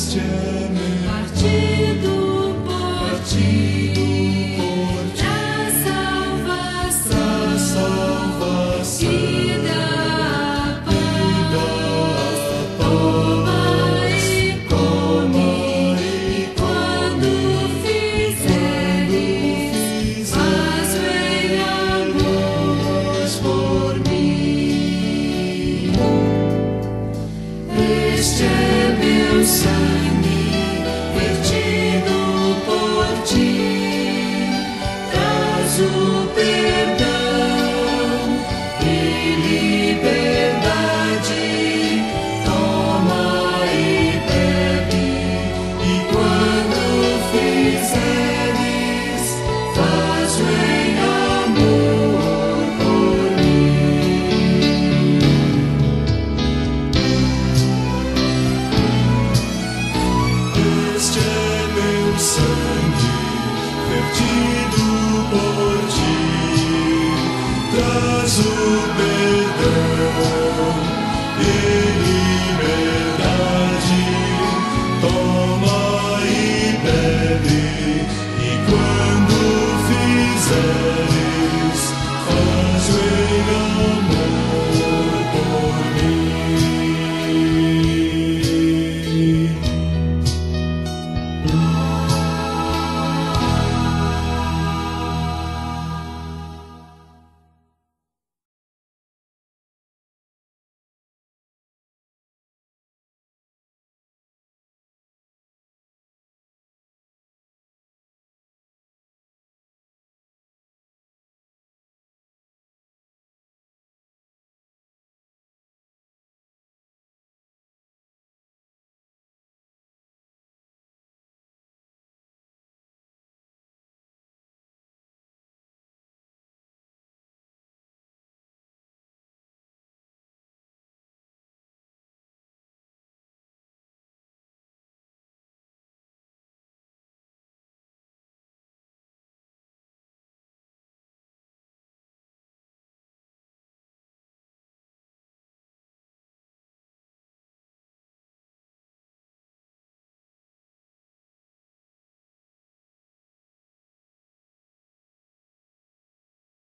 Christian. o perdão e liberdade. Toma e bebe, e quando fizeres, faz em amor por mim. Este é meu sangue perdido. Mas perdão e liberdade toma e bebe, e quando fizeres.